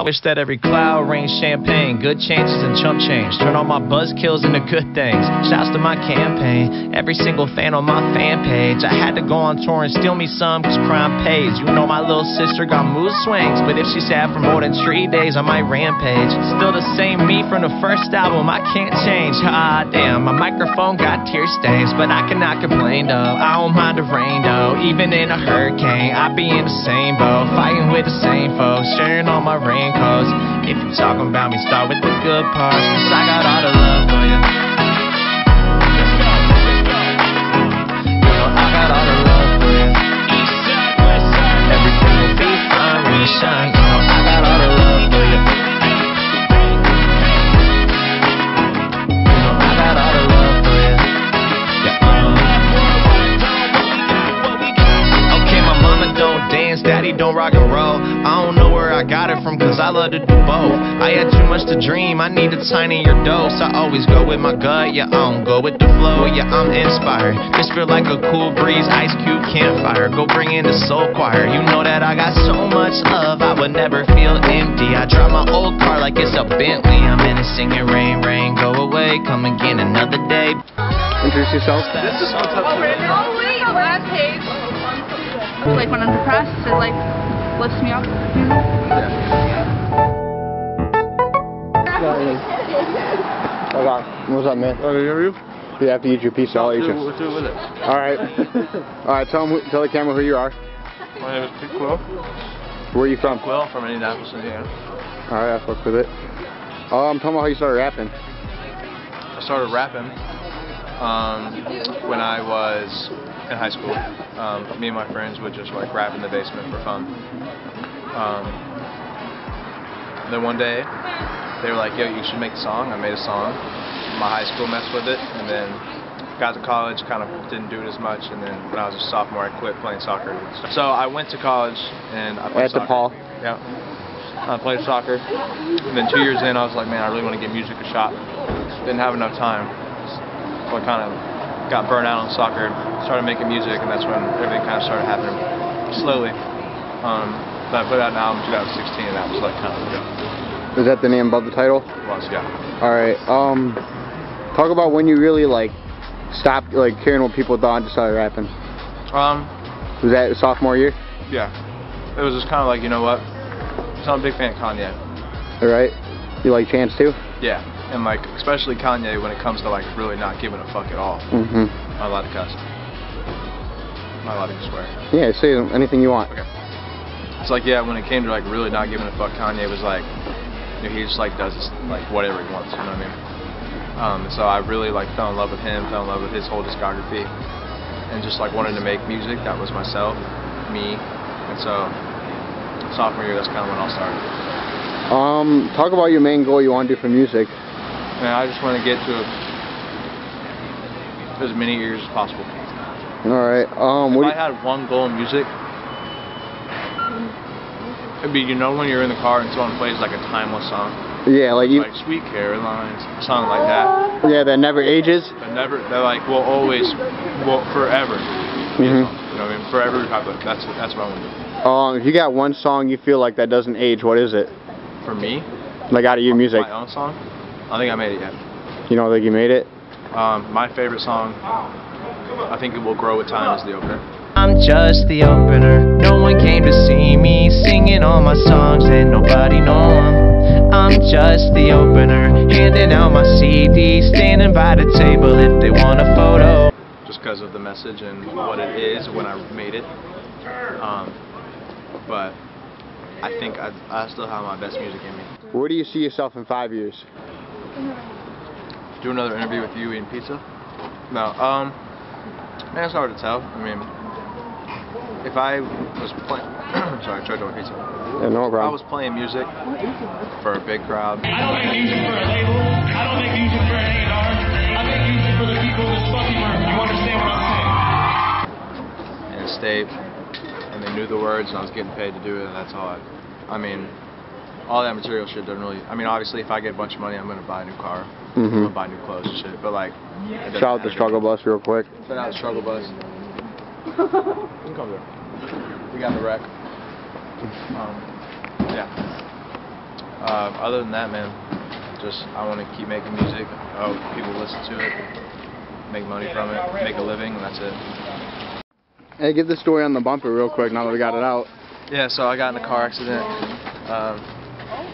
I wish that every cloud rained champagne, good chances and chump change. Turn all my buzz kills into good things. Shouts to my campaign, every single fan on my fan page. I had to go on tour and steal me some, cause crime pays. You know my little sister got mood swings, but if she's sad for more than three days, I might rampage. Still the same me from the first album, I can't change. Ah, damn, my microphone got tear stains, but I cannot complain though. I don't mind the rain though, even in a hurricane. I be in the same boat, fighting with the same folks, sharing all my raincoats. If you talking about me, start with the good parts, cause I got all the love for you. Shine. You know I got all the love for you. You know I got all the love for you. Yeah. uh-huh. Okay, my mama don't dance, daddy don't rock and roll. I don't know where I got it from, cause I love to do both. I had too much to dream, I need a tinier dose. I always go with my gut, yeah, I don't go with the flow, yeah, I'm inspired. Just feel like a cool breeze, ice cube campfire. Go bring in the soul choir. You know that I got so much love, I would never feel empty. I drive my old car like it's a Bentley. I'm in it singing rain, rain, go away, come again another day. Introduce yourself. Oh, oh, wait, last page. Like when I'm depressed, it like lifts me up. Hold on. What's up, man? Oh, you? You have to eat your pizza. I'll eat you. Let's do it with it. All right. All right. Tell 'em who tell the camera who you are. My name is Kid Quill. Where are you from? Quill from Indianapolis, Indiana. All right. I fuck with it. I'm talking about how you started rapping. I started rapping um, when I was in high school. Um, me and my friends would just like rap in the basement for fun. Um, then one day, they were like, "Yo, you should make a song." I made a song. My high school messed with it, and then got to college, kind of didn't do it as much. And then when I was a sophomore, I quit playing soccer. So I went to college and I played At the soccer. Paul. Yeah. I played soccer. And then two years in, I was like, man, I really want to give music a shot. Didn't have enough time. So I kind of got burnt out on soccer, started making music, and that's when everything kind of started happening slowly. Um, but I put out an album in 2016, and that was like kind of Is that the name above the title? was, yeah. All right. Um, talk about when you really like stopped like caring what people thought and just started rapping. Um, Was that sophomore year? yeah. It was just kind of like, you know what? I'm not a big fan of Kanye. All right. You like Chance too? Yeah. And like, especially Kanye when it comes to like really not giving a fuck at all. Mm-hmm. Am I allowed to cuss? Am I allowed to swear? Yeah. Say anything you want. Okay. It's like yeah, when it came to like really not giving a fuck, Kanye was like, you know, he just like does this, like whatever he wants. You know what I mean? Um, so I really like fell in love with him, fell in love with his whole discography, and just like wanted to make music that was myself, me, and so sophomore year, that's kind of when I started. Um, talk about your main goal you want to do for music. And I just want to get to as many years as possible. All right. Um, if I had one goal in music, it'd be you know when you're in the car and someone plays like a timeless song, yeah, like you, like Sweet Caroline's, something like that. yeah, that never ages. That never, that like will always, will forever. a Mhm. song, You know what I mean? Forever, that's that's what I want to do. Um, if you got one song you feel like that doesn't age, what is it? For me, Like out of your music, my own song, I think I made it yet. you know, think you made it. Um, my favorite song, I think it will grow with time, is the opener. I'm just the opener. No one came to see me singing all my songs and nobody know 'em. I'm just the opener, handing out my CD, standing by the table if they want a photo. just because of the message and what it is when I made it. Um, but I think I, I still have my best music in me. Where do you see yourself in five years? Do another interview with you eating pizza? No. Um, man, it's hard to tell. I mean, if I was playing, sorry, I tried to order pizza. Yeah, no If I was playing music for a big crowd, I don't make music for a label. I don't make music for an A&R. I make music for the people in this fucking room. You understand what I'm saying? in a state, and they knew the words, and I was getting paid to do it, and that's all I. I mean, all that material shit doesn't really. I mean, obviously, if I get a bunch of money, I'm gonna buy a new car. I'm Mhm. gonna buy new clothes and shit. But like, it Shout out the struggle bus real quick. Shout out the struggle bus. you can come there. We got the wreck. Um, yeah. Uh, other than that, man, just I want to keep making music. I hope people listen to it, make money from it, make a living, and that's it. Hey, give the story on the bumper real quick now that we got it out. Yeah, so I got in a car accident. Um,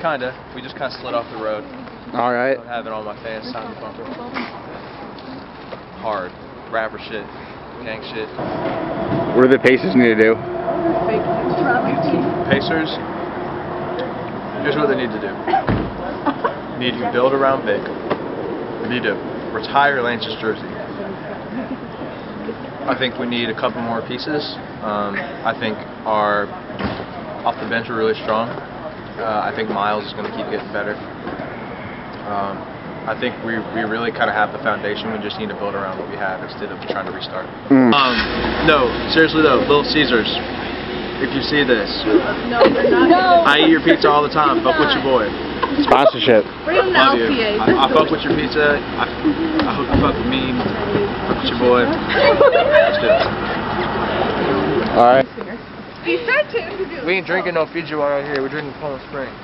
kinda. We just kind of slid off the road. All right. Don't have it on my face. Time bumper. Hard. Rapper shit. Gang shit. What do the Pacers need to do? Pacers. Here's what they need to do. Need to build around Vic. They need to retire Lance's jersey. I think we need a couple more pieces. Um, I think our off the bench are really strong. Uh, I think Myles is going to keep getting better. Um, I think we, we really kind of have the foundation. We just need to build around what we have instead of trying to restart. Mm. Um, no, seriously though, Little Caesars, if you see this, No, they're not. I eat your pizza all the time. Fuck with your boy. Sponsorship. Bring them to Love you. I, I fuck with your pizza. I, I hope you fuck with me. Fuck with your boy. Let's do it. All right. He said to introduce. We ain't drinking no Fiji water out here. We're drinking Poland Spring.